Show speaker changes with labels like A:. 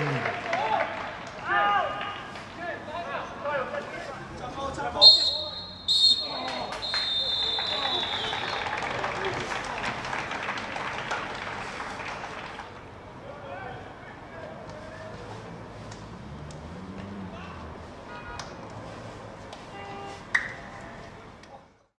A: Amen.